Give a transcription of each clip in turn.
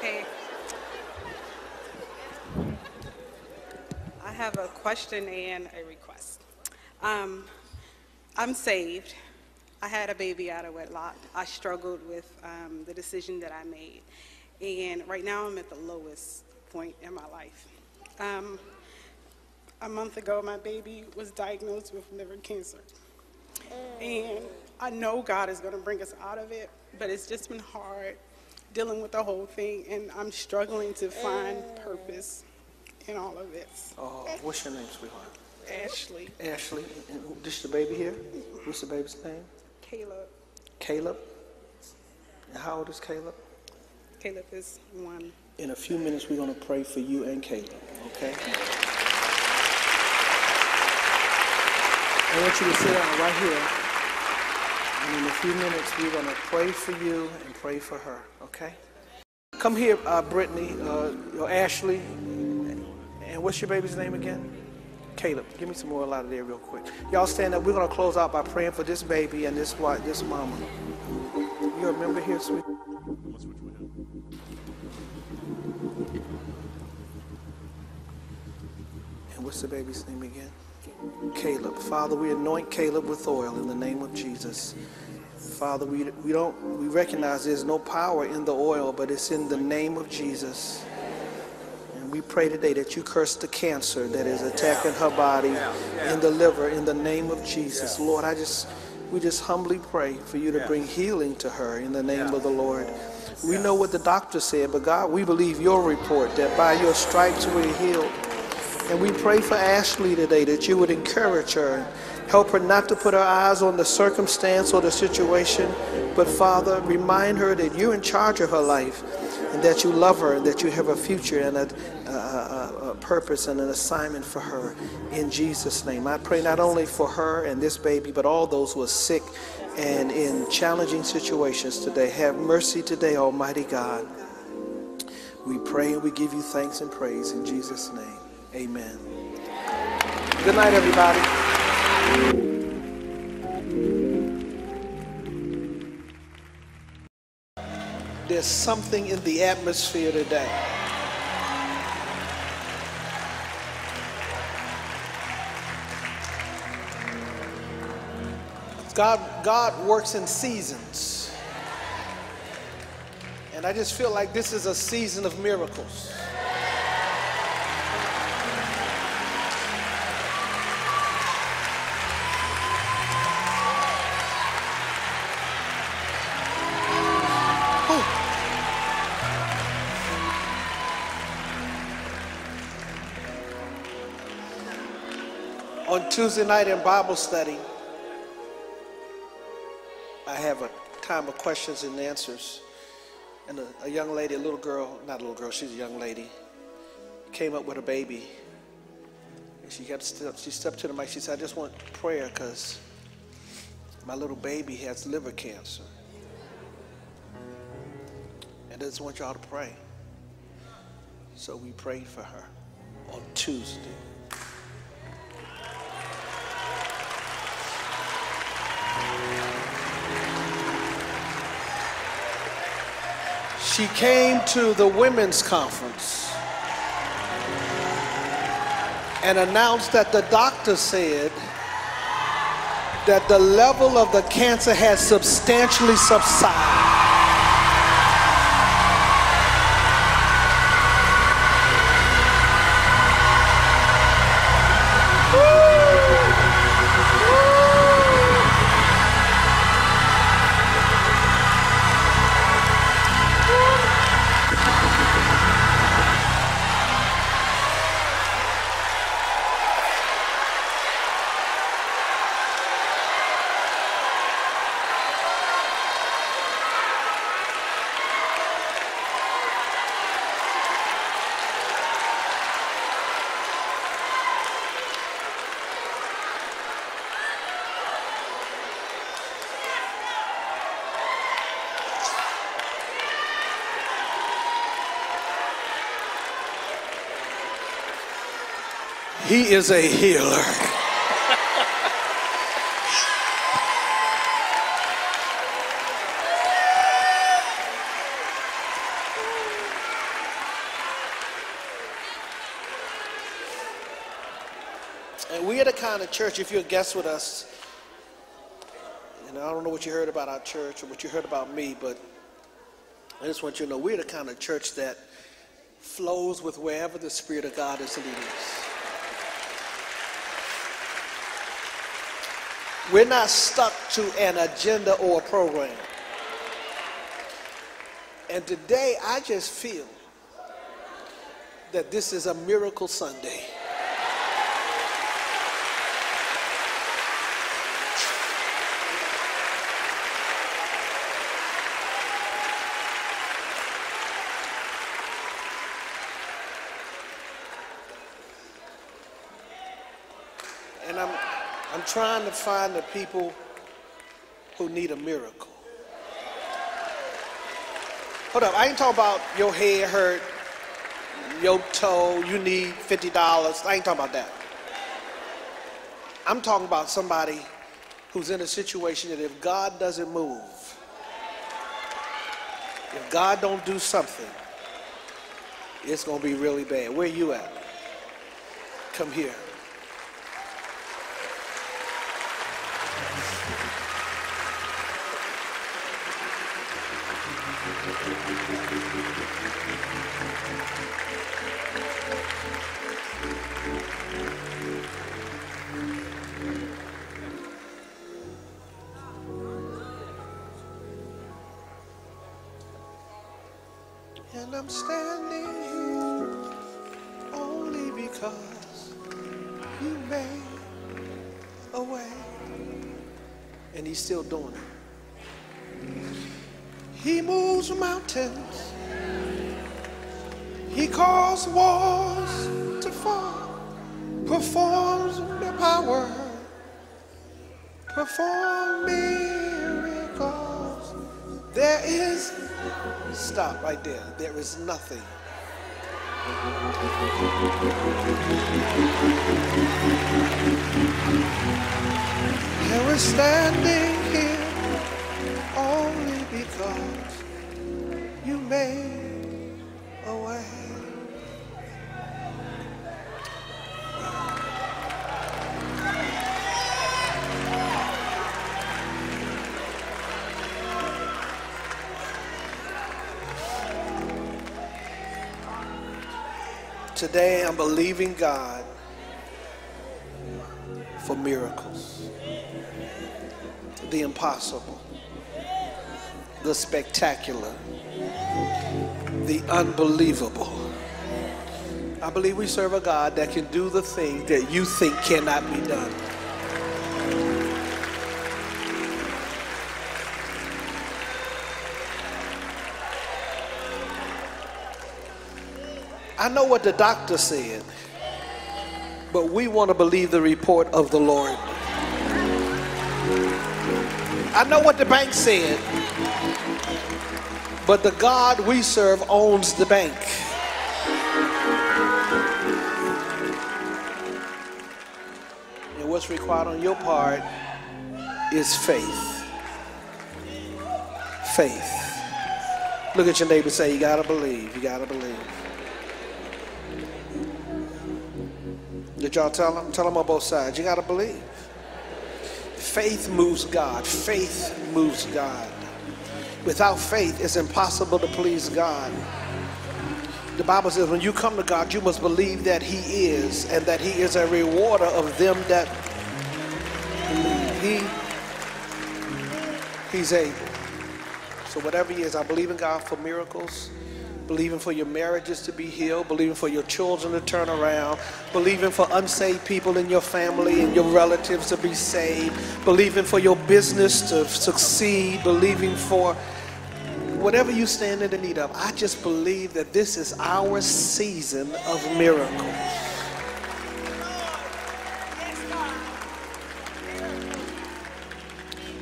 Okay. I have a question and a request. Um, I'm saved. I had a baby out of wedlock. I struggled with um, the decision that I made. And right now I'm at the lowest point in my life. Um, a month ago, my baby was diagnosed with liver cancer. And I know God is going to bring us out of it, but it's just been hard dealing with the whole thing, and I'm struggling to find purpose in all of this. Oh, what's your name, sweetheart? Ashley, Ashley. And who- this the baby here? Mm-hmm. What's the baby's name? Caleb. Caleb. And how old is Caleb? Caleb is one. In a few minutes, we're going to pray for you and Caleb, okay? I want you to sit down right here. And in a few minutes, we're going to pray for you and pray for her, okay? Come here, uh, Brittany, uh, Ashley. And what's your baby's name again? Caleb. Give me some more out of there real quick. Y'all stand up. We're going to close out by praying for this baby and this wife, this mama. You remember here, sweet? And what's the baby's name again? Caleb. Father, we anoint Caleb with oil in the name of Jesus. Father, we, we don't we recognize there's no power in the oil, but it's in the name of Jesus. And we pray today that you curse the cancer that is attacking her body in the liver in the name of Jesus. Lord, I just we just humbly pray for you to bring healing to her in the name of the Lord. We know what the doctor said, but God, we believe your report that by your stripes we're healed. And we pray for Ashley today that you would encourage her help her not to put her eyes on the circumstance or the situation, but Father, remind her that you're in charge of her life and that you love her and that you have a future and a, a, a purpose and an assignment for her in Jesus' name. I pray not only for her and this baby, but all those who are sick and in challenging situations today. Have mercy today, Almighty God. We pray and we give you thanks and praise in Jesus' name. Amen. Good night, everybody. There's something in the atmosphere today. God, God works in seasons. And I just feel like this is a season of miracles. Tuesday night in Bible study, I have a time of questions and answers. And a, a young lady, a little girl, not a little girl, she's a young lady, came up with a baby. And she kept step, she stepped to the mic. She said, I just want prayer because my little baby has liver cancer. And I just want y'all to pray. So we prayed for her on Tuesday. She came to the women's conference and announced that the doctor said that the level of the cancer had substantially subsided. He is a healer. and we're the kind of church, if you're a guest with us, and I don't know what you heard about our church or what you heard about me, but I just want you to know we're the kind of church that flows with wherever the Spirit of God is leading us. We're not stuck to an agenda or a program. And today I just feel that this is a miracle Sunday. And I'm, I'm trying to find the people who need a miracle. Hold up, I ain't talking about your head hurt, your toe, you need $50. I ain't talking about that. I'm talking about somebody who's in a situation that if God doesn't move, if God don't do something, it's going to be really bad. Where you at? Come here. And I'm standing here only because you made a way. And he's still doing it. He moves mountains. He calls walls to fall. Performs the power. Perform miracles. There is Stop right there. There is nothing. And we're standing here only because you made Today I'm believing God for miracles. The impossible, the spectacular, the unbelievable. I believe we serve a God that can do the thing that you think cannot be done. I know what the doctor said, but we want to believe the report of the Lord. I know what the bank said, but the God we serve owns the bank. And what's required on your part is faith. Faith. Look at your neighbor say, You gotta believe, you gotta believe. Did y'all tell them? Tell them on both sides. You got to believe. Faith moves God. Faith moves God. Without faith, it's impossible to please God. The Bible says when you come to God, you must believe that He is and that He is a rewarder of them that. He, he's able. So whatever He is, I believe in God for miracles believing for your marriages to be healed, believing for your children to turn around, believing for unsaved people in your family and your relatives to be saved, believing for your business to succeed, believing for whatever you stand in the need of. I just believe that this is our season of miracles.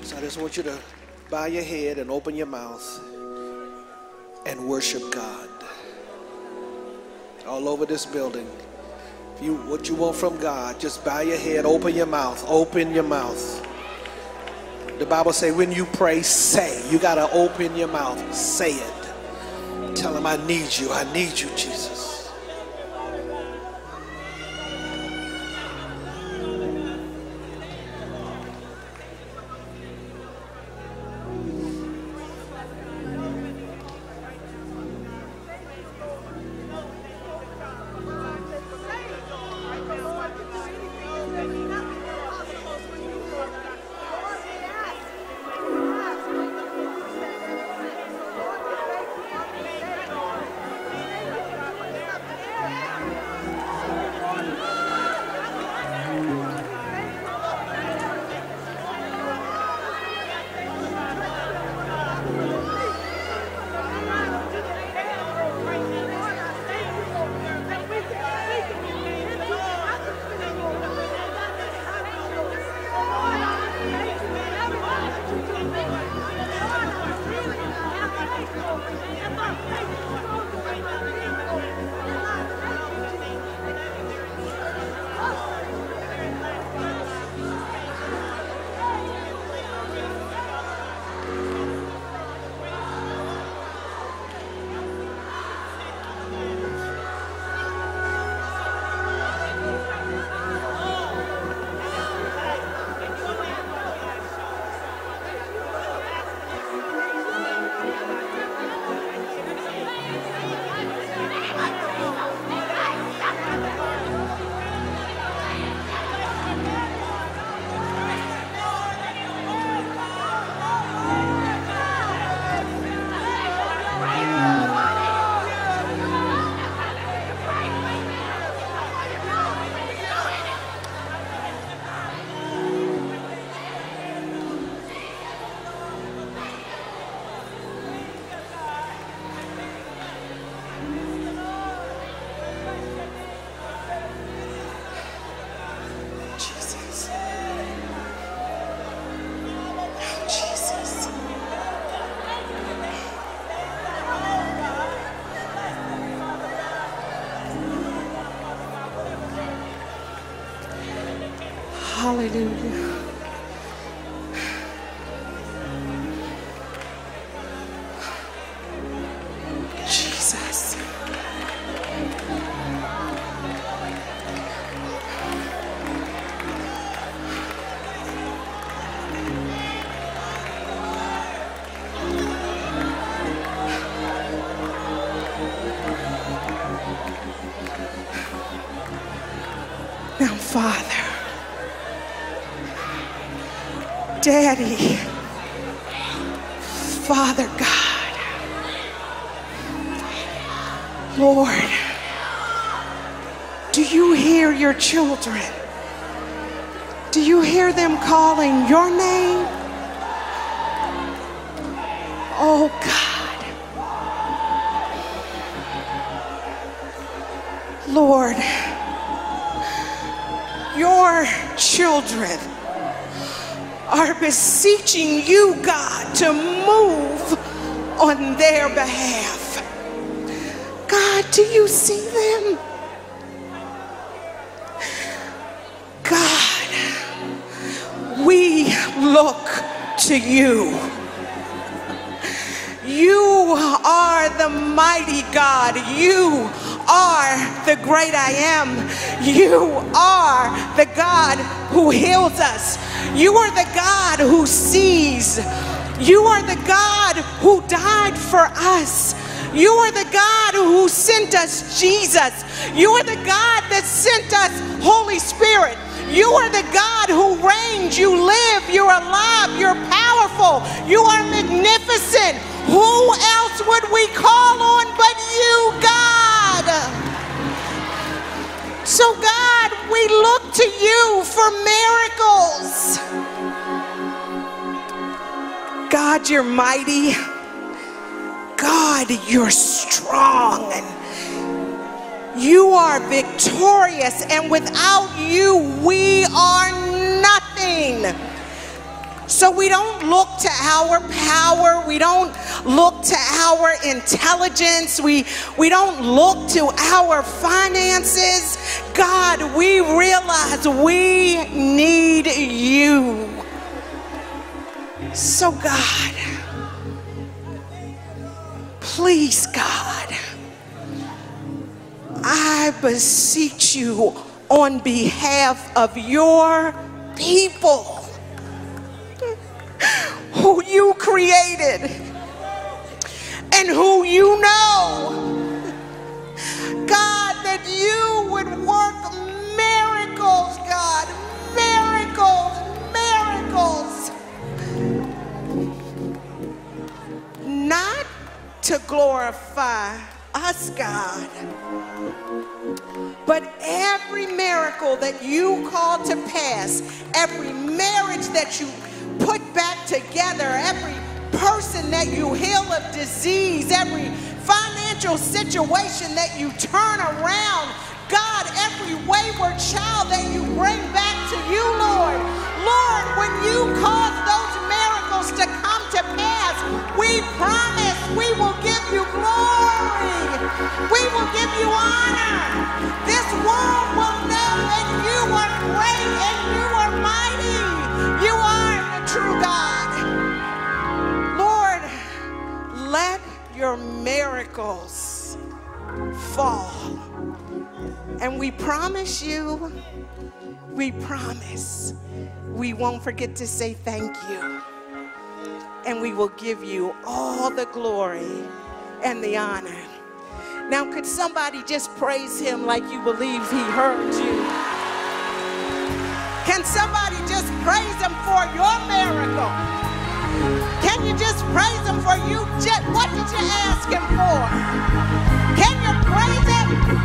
So I just want you to bow your head and open your mouth and worship God. All over this building. If you what you want from God, just bow your head, open your mouth, open your mouth. The Bible say when you pray, say. You got to open your mouth, say it. Tell him I need you. I need you, Jesus. Hallelujah. Children? Do you hear them calling your name? Oh God. Lord, your children are beseeching you, God, to move on their behalf. God, do you see them? To you. You are the mighty God. You are the great I am. You are the God who heals us. You are the God who sees. You are the God who died for us. You are the God who sent us Jesus. You are the God that sent us Holy Spirit. You are the God who reigns. You live. You're alive. You're powerful. You are magnificent. Who else would we call on but you, God? So, God, we look to you for miracles. God, you're mighty. God, you're strong. You are victorious, and without you, we are nothing. So we don't look to our power, we don't look to our intelligence, we, we don't look to our finances. God, we realize we need you. So, God, please, God, I beseech you on behalf of your people who you created and who you know. God, that you would work miracles, God, miracles, miracles. Not to glorify us, God, but every miracle that you call to pass, every marriage that you put back together, every person that you heal of disease, every financial situation that you turn around, God, every wayward child that you bring back to you, Lord. Lord, when you cause those miracles to come to pass, we promise we will give you glory. We will give you honor. This world will know that you are great and you are mighty. You are the true God. Lord, let your miracles fall. And we promise you, we promise we won't forget to say thank you. And we will give you all the glory and the honor. Now, could somebody just praise him like you believe he heard you? Can somebody just praise him for your miracle? Can you just praise him for you? What did you ask him for? Can you praise him?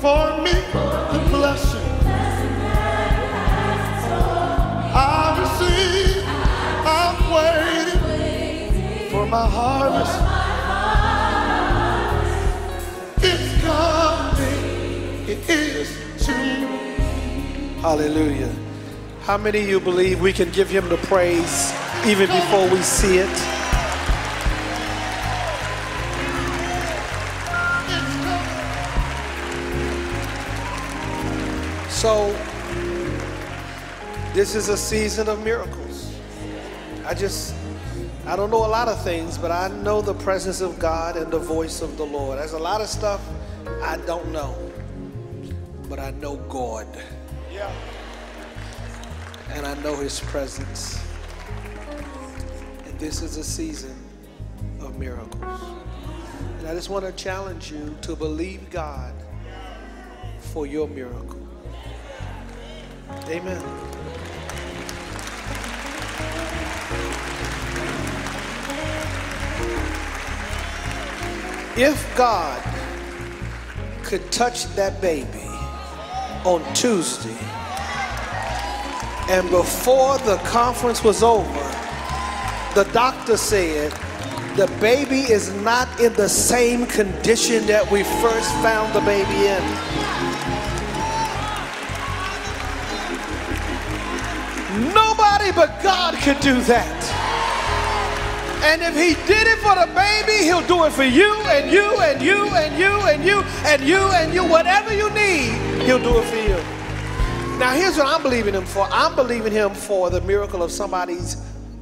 For me, the blessing. I receive. I'm waiting for my harvest. It's coming. It is to me. Hallelujah. How many of you believe we can give him the praise even before we see it? So, this is a season of miracles. I just, I don't know a lot of things, but I know the presence of God and the voice of the Lord. There's a lot of stuff I don't know, but I know God. Yeah. and I know His presence. And this is a season of miracles. And I just want to challenge you to believe God for your miracle. Amen. If God could touch that baby on Tuesday, and before the conference was over, the doctor said the baby is not in the same condition that we first found the baby in. But God could do that. And if he did it for the baby, he'll do it for you and you and you and you and you and you and you. Whatever you need, he'll do it for you. Now, here's what I'm believing him for I'm believing him for the miracle of somebody's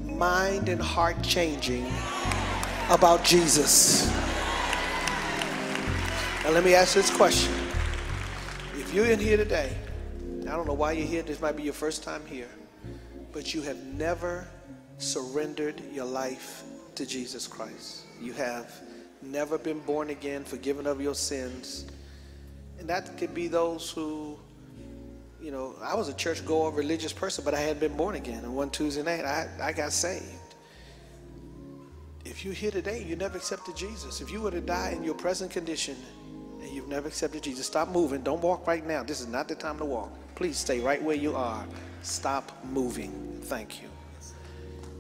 mind and heart changing about Jesus. Now, let me ask this question. If you're in here today, I don't know why you're here, this might be your first time here, but you have never surrendered your life to Jesus Christ. You have never been born again, forgiven of your sins. And that could be those who you know, I was a church goer, religious person, but I hadn't been born again. And one Tuesday night, I, I got saved. If you're here today, you never accepted Jesus. If you were to die in your present condition and you've never accepted Jesus, stop moving. Don't walk right now. This is not the time to walk. Please stay right where you are. Stop moving. Thank you.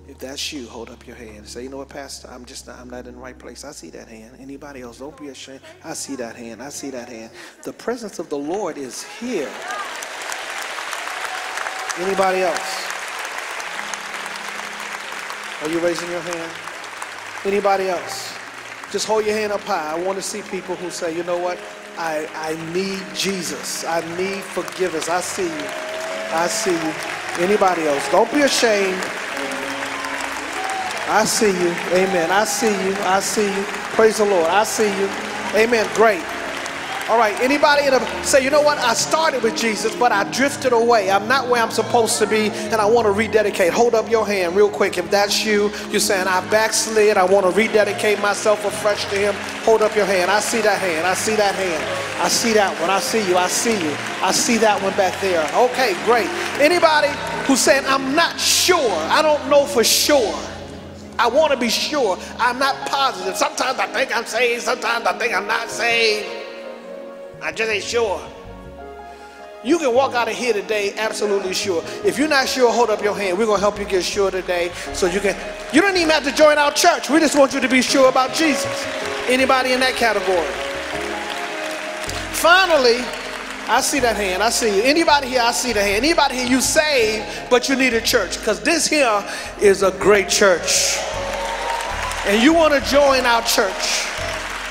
If that's you, hold up your hand. Say, you know what, Pastor, I'm just not, I'm not in the right place. I see that hand. Anybody else? Don't be ashamed. I see that hand. I see that hand. The presence of the Lord is here. Anybody else? Are you raising your hand? Anybody else? Just hold your hand up high. I want to see people who say, you know what? I, I need Jesus. I need forgiveness. I see you. I see you. Anybody else? Don't be ashamed. I see you. Amen. I see you. I see you. Praise the Lord. I see you. Amen. Great. All right, anybody in a, say, you know what? I started with Jesus, but I drifted away. I'm not where I'm supposed to be, and I want to rededicate. Hold up your hand real quick. If that's you, you're saying, I backslid. I want to rededicate myself afresh to Him. Hold up your hand. I see that hand. I see that hand. I see that one. I see you. I see you. I see that one back there. Okay, great. Anybody who's saying, I'm not sure, I don't know for sure. I want to be sure. I'm not positive. Sometimes I think I'm saved, sometimes I think I'm not saved. I just ain't sure. You can walk out of here today absolutely sure. If you're not sure, hold up your hand. We're going to help you get sure today so you can. You don't even have to join our church. We just want you to be sure about Jesus. Anybody in that category? Finally, I see that hand. I see you. Anybody here, I see the hand. Anybody here, you saved, but you need a church because this here is a great church. And you want to join our church.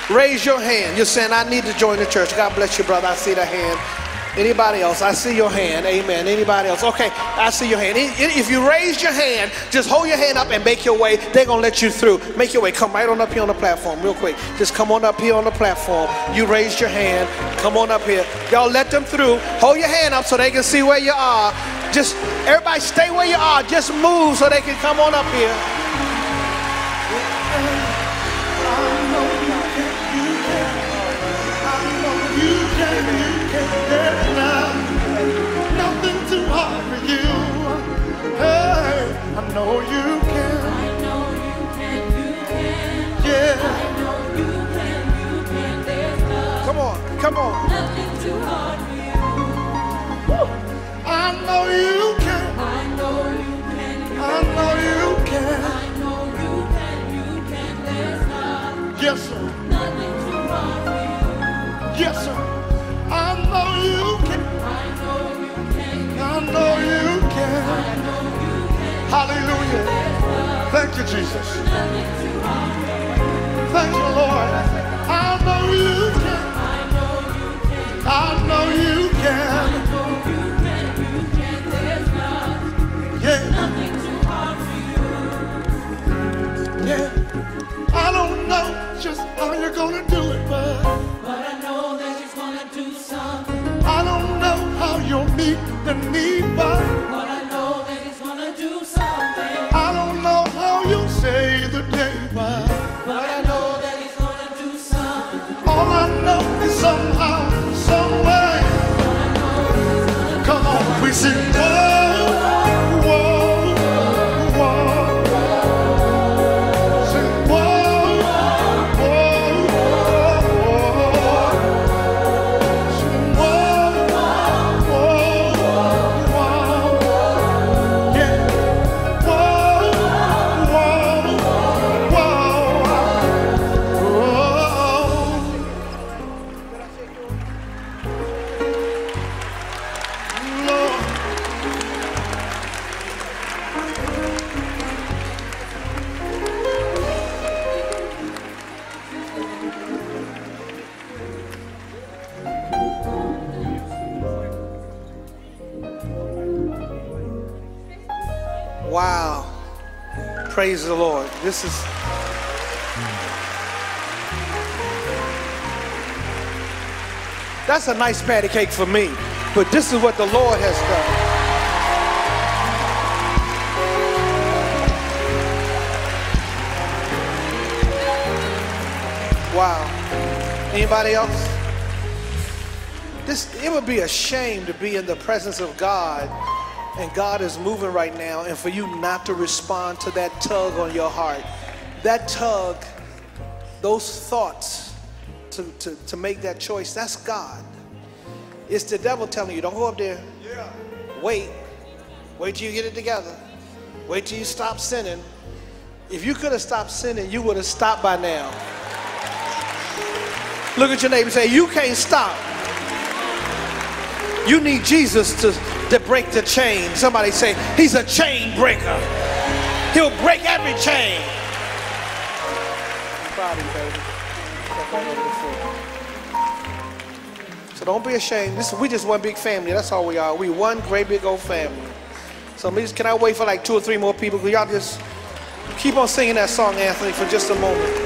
Raise your hand. You're saying, I need to join the church. God bless you, brother. I see the hand. Anybody else? I see your hand. Amen. Anybody else? Okay, I see your hand. If you raise your hand, just hold your hand up and make your way. They're going to let you through. Make your way. Come right on up here on the platform, real quick. Just come on up here on the platform. You raised your hand. Come on up here. Y'all let them through. Hold your hand up so they can see where you are. Just everybody stay where you are. Just move so they can come on up here. I know you can. Yeah, Come on. Come on. I know you can. I know you can. Yes, sir. Yes, sir. I know you can. I know you can. Hallelujah. Thank you, Jesus. Thank you, Lord. I know you can. I know you can. I know you can. There's nothing too hard for you. Yeah. Yeah. I don't know just how you're gonna do it, but But I know that you're gonna do something. I don't know how you'll meet the need, but Come on, Praise the Lord. This is. That's a nice patty cake for me, but this is what the Lord has done. Wow. Anybody else? This it would be a shame to be in the presence of God and God is moving right now and for you not to respond to that tug on your heart. That tug, those thoughts to, to, to make that choice, that's God. It's the devil telling you, don't go up there. Wait. Wait till you get it together. Wait till you stop sinning. If you could have stopped sinning, you would have stopped by now. Look at your neighbor and say, You can't stop. You need Jesus to, to break the chain. Somebody say, He's a chain breaker. He'll break every chain. Proud of you, baby. Step on over the floor. So don't be ashamed. This, we just one big family. That's all we are. We one great big old family. So please, can I wait for like two or three more people? Could y'all just keep on singing that song, Anthony, for just a moment?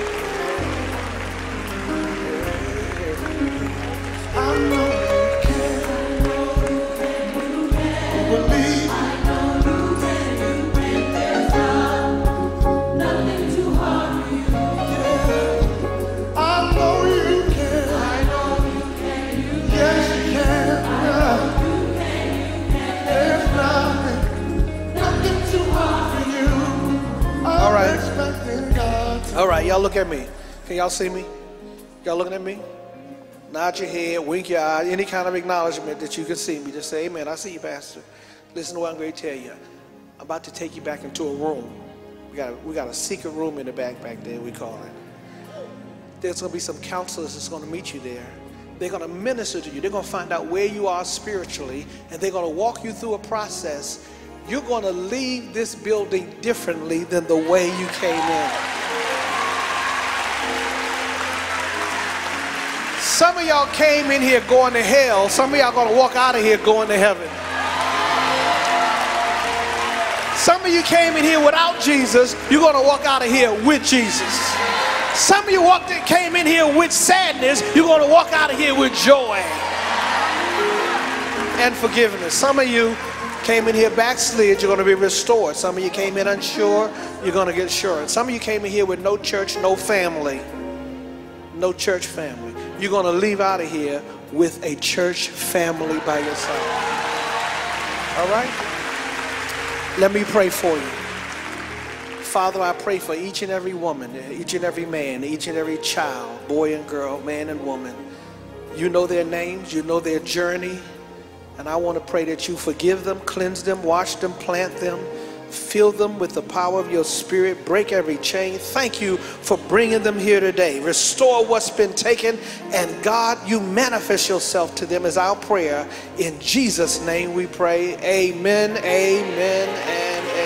Y'all look at me. Can y'all see me? Y'all looking at me? Nod your head, wink your eye, any kind of acknowledgement that you can see me. Just say, Amen. I see you, Pastor. Listen to what I'm going to tell you. I'm about to take you back into a room. We got, a, we got a secret room in the back back there, we call it. There's going to be some counselors that's going to meet you there. They're going to minister to you. They're going to find out where you are spiritually, and they're going to walk you through a process. You're going to leave this building differently than the way you came in. Some of y'all came in here going to hell. Some of y'all going to walk out of here going to heaven. Some of you came in here without Jesus. You're going to walk out of here with Jesus. Some of you walked in, came in here with sadness. You're going to walk out of here with joy and forgiveness. Some of you came in here backslid. You're going to be restored. Some of you came in unsure. You're going to get sure. Some of you came in here with no church, no family. No church family. You're going to leave out of here with a church family by your side. All right? Let me pray for you. Father, I pray for each and every woman, each and every man, each and every child, boy and girl, man and woman. You know their names, you know their journey, and I want to pray that you forgive them, cleanse them, wash them, plant them, fill them with the power of your spirit, break every chain. Thank you for bringing them here today. Restore what's been taken, and God, you manifest yourself to them as our prayer. In Jesus' name we pray. Amen, amen, and